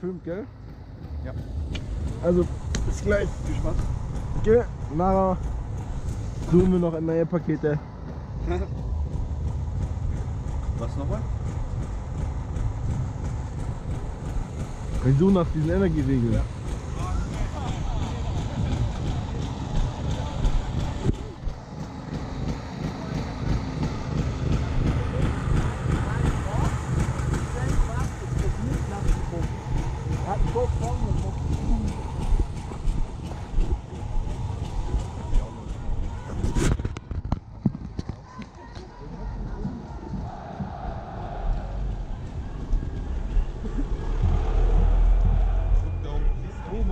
gefilmt, gell? Ja. Also, bis gleich. Viel Spaß. Okay, nachher suchen wir noch neue Pakete. Was nochmal? Wir suchen nach diesen Energieregeln. Ja.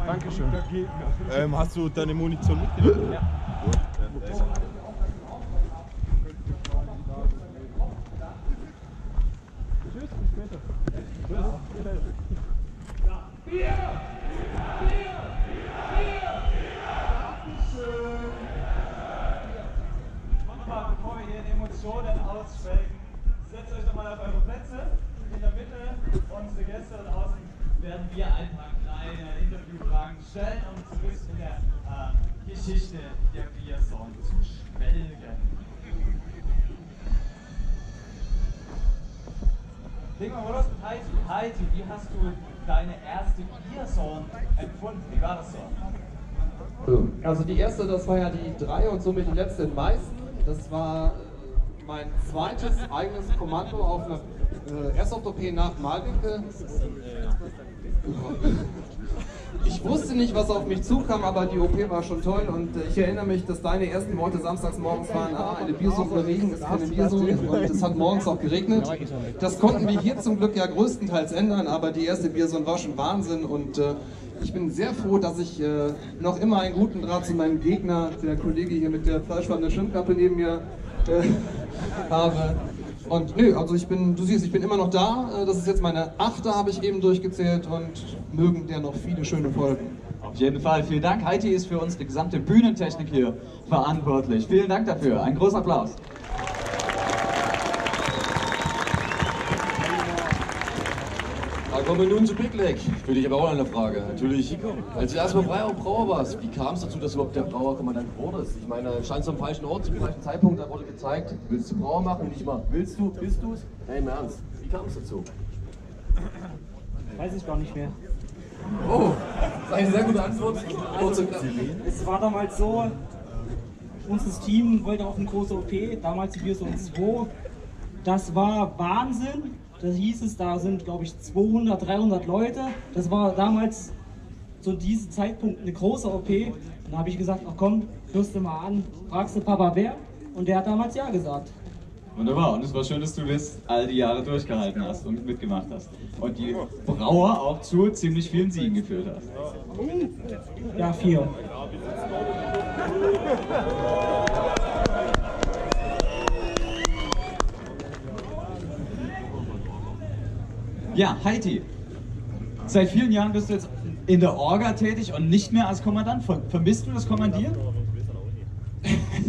Dankeschön. Ähm, hast du deine Munition mitgenommen? Ja. Gut. Ja, Nochmal, bevor wir hier in Emotionen ausschwelgen, setzt euch doch mal auf eure Plätze in der Mitte. Unsere Gäste da draußen werden wir ein paar kleine Interviewfragen stellen, um zu wissen, in der äh, Geschichte der Biersorten zu schwelgen. Leg mal los mit Heidi. Heidi, wie hast du deine erste Biersorte empfunden? Wie war das so? Also die erste, das war ja die drei und somit die letzte in Meißen. Das war äh, mein zweites eigenes Kommando auf einer äh, Airsoft-OP nach Malwinkel. Ich wusste nicht, was auf mich zukam, aber die OP war schon toll und äh, ich erinnere mich, dass deine ersten Worte samstags morgens waren, ah, eine Biersucht bei Regen ist keine Biersucht und es hat morgens auch geregnet. Das konnten wir hier zum Glück ja größtenteils ändern, aber die erste Biersucht war schon Wahnsinn und äh, ich bin sehr froh, dass ich äh, noch immer einen guten Draht zu meinem Gegner, der Kollege hier mit der fleischfarbenen Schwimmkappe neben mir, äh, habe. Und nö, also ich bin, du siehst, ich bin immer noch da. Äh, Das ist jetzt meine achte, habe ich eben durchgezählt und mögen der noch viele schöne Folgen. Auf jeden Fall, vielen Dank. Heidi ist für unsere gesamte Bühnentechnik hier verantwortlich. Vielen Dank dafür. Ein großer Applaus. Da kommen wir nun zu Big Leg. Für dich aber auch eine Frage. Natürlich, als du erstmal und Brauer warst, wie kam es dazu, dass du überhaupt der Brauerkommandant wurdest? Ich meine, scheinst du am falschen Ort zum falschen Zeitpunkt, da wurde gezeigt, willst du Brauer machen, nicht mal, willst du, bist du es? Nein, im Ernst, wie kam es dazu? Weiß ich gar nicht mehr. Oh, das ist eine sehr gute Antwort. Knapp. Es war damals so, unser Team wollte auf eine große OP, damals die Bierson 2. Das war Wahnsinn. Da hieß es, da sind glaube ich 200, 300 Leute. Das war damals zu diesem Zeitpunkt eine große OP. Und da habe ich gesagt, ach komm, hörst du mal an, fragst du Papa wer? Und der hat damals ja gesagt. Wunderbar. Und es war schön, dass du das all die Jahre durchgehalten hast und mitgemacht hast. Und die Brauer auch zu ziemlich vielen Siegen geführt hast. Ja, vier. Ja, Heidi. Seit vielen Jahren bist du jetzt in der Orga tätig und nicht mehr als Kommandant. Ver- Vermisst du das Kommandieren?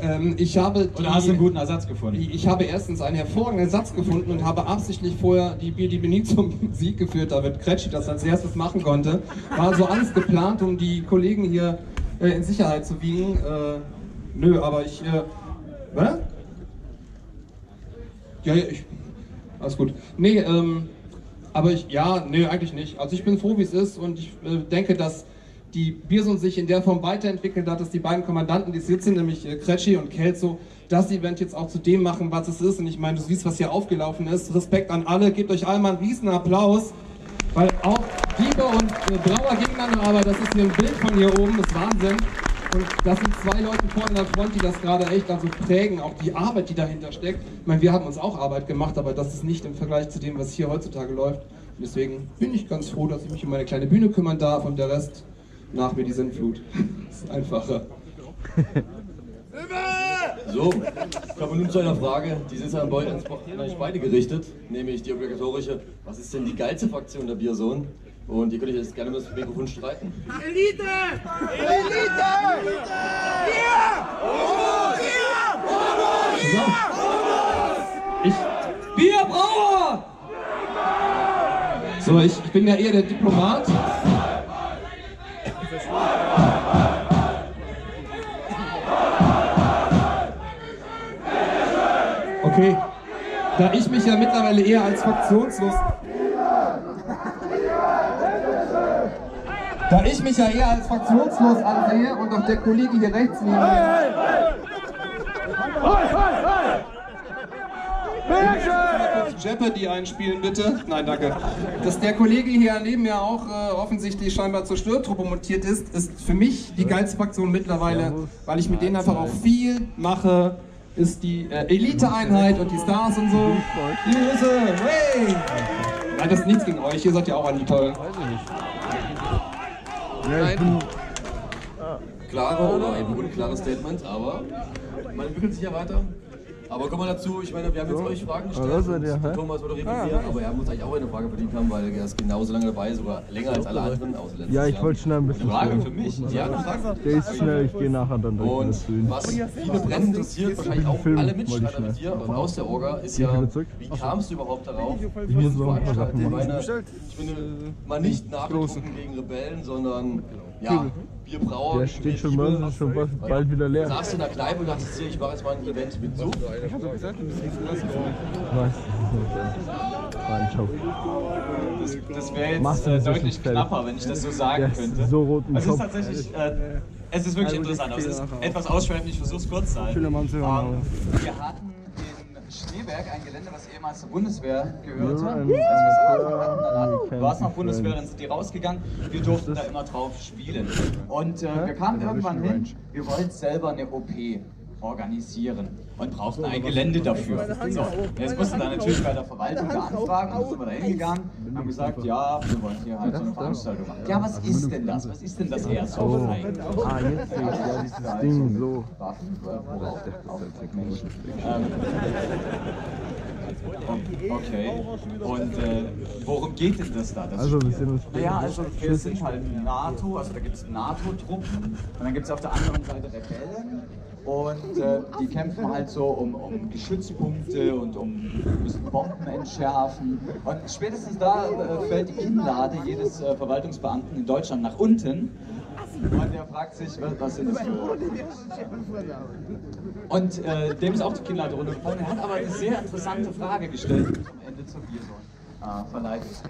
ähm, ich habe die, Oder hast du einen guten Ersatz gefunden? Ich habe erstens einen hervorragenden Ersatz gefunden und habe absichtlich vorher die BDB nie zum Sieg geführt, damit Kretschi das als erstes machen konnte. War so alles geplant, um die Kollegen hier äh, in Sicherheit zu wiegen. Äh, nö, aber ich. Äh, was? Ja, ja, ich. Alles gut. Nee, ähm, aber ich, ja, nee, eigentlich nicht. Also ich bin froh, wie es ist und ich äh, denke, dass die Bierson sich in der Form weiterentwickelt hat, dass die beiden Kommandanten, die sind, nämlich äh, Kretschi und Kelso, das Event jetzt auch zu dem machen, was es ist. Und ich meine, du siehst, was hier aufgelaufen ist. Respekt an alle, gebt euch alle mal einen riesen Applaus, weil auch Diebe und äh, Brauer gegeneinander, aber das ist hier ein Bild von hier oben, das ist Wahnsinn. Und das sind zwei Leute vorne an der Front, die das gerade echt also prägen, auch die Arbeit, die dahinter steckt. Ich meine, wir haben uns auch Arbeit gemacht, aber das ist nicht im Vergleich zu dem, was hier heutzutage läuft. Und deswegen bin ich ganz froh, dass ich mich um meine kleine Bühne kümmern darf und der Rest nach mir die Sinnflut. Das ist einfacher. So, kommen wir nun zu einer Frage, die ist an an euch beide gerichtet, nämlich die obligatorische, was ist denn die geilste Fraktion der Biersohn? Und ihr könnt euch jetzt gerne mit dem Mikrofon streiten. Elite! Elite! Hier! Hier! Ich, Bierbrauer! So, ich, ich bin ja eher der Diplomat. Okay, da ich mich ja mittlerweile eher als fraktionslos. Da ich mich ja eher als fraktionslos ansehe und auch der Kollege hier rechts neben mir. kurz Jeopardy einspielen, bitte. Nein, danke. Dass der Kollege hier neben mir auch äh, offensichtlich scheinbar zur Störtruppe montiert ist, ist für mich die geilste Fraktion mittlerweile, weil ich mit denen einfach auch viel mache. Ist die äh, Elite-Einheit und die Stars und so. Grüße, hey! Nein, das ist nichts gegen euch, ihr seid ja auch alle toll. Ja, ich bin, klare oder? Ein unklares Statement, aber man entwickelt sich ja weiter. Aber kommen wir dazu, ich meine, wir haben jetzt euch Fragen gestellt. seid ihr, und hä? Thomas würde revidieren, aber er muss eigentlich auch eine Frage verdient haben, weil er ist genauso lange dabei, sogar länger als alle anderen, letztes ja, ich wollte schnell ein bisschen. Frage schnell. für mich. Ja, eine Frage. Der ist schnell, ich gehe nachher dann durch Und das was viele brennend interessiert, wahrscheinlich auch Film alle Mitstreiter mit dir, auch aus der Orga, ist ja, wie kamst du überhaupt darauf? Ich muss noch ein paar Sachen Ich machen. meine, ich finde, mal nicht nachgucken gegen Rebellen, sondern ja, wir Brauer. Der steht schon mal, ist schon bald- bald wieder leer. Saß in der Kneipe und dachtest dir, ich mache jetzt mal ein Event mit Sucht. Was? Nein, schau. Das, das wäre Machst jetzt du äh, das deutlich nicht fertig? knapper, wenn ich das so sagen ist könnte. so rot im Es ist tatsächlich, äh, es ist wirklich interessant, aber es ist etwas ausschweifend, ich versuche es kurz zu halten. Schöner Mann zu hören, Ähm, wir hatten Schneeberg ein Gelände, was ehemals zur Bundeswehr gehörte. Als wir es hatten, dann war es noch Bundeswehr, dann sind die rausgegangen. Wir durften da immer drauf spielen. Und äh, wir kamen irgendwann hin, wir wollten selber eine OP organisieren und brauchten ein Gelände dafür. So, jetzt mussten wir natürlich bei der Verwaltung da anfragen dann sind wir da hingegangen und haben gesagt, ja, wir wollen hier halt so eine Veranstaltung machen. Ja, was ist denn das? Was ist denn das Airsoft eigentlich? Ah, jetzt sehe ich ja dieses Ding so. Waffen, äh, worauf? Auf Menschen. Ähm, Okay. Und äh, worum geht denn das da? Das Also, wir sind naja, also wir sind halt NATO, also da gibt es NATO-Truppen und dann gibt es auf der anderen Seite Rebellen und äh, die kämpfen halt so um, um Geschützpunkte und um müssen Bomben entschärfen und spätestens da äh, fällt die Kinnlade jedes äh, Verwaltungsbeamten in Deutschland nach unten und der fragt sich, was, was sind das für und äh, dem ist auch die Kinnlade runtergefallen. Er hat aber eine sehr interessante Frage gestellt, die am Ende zur Biersorte äh, verleitet.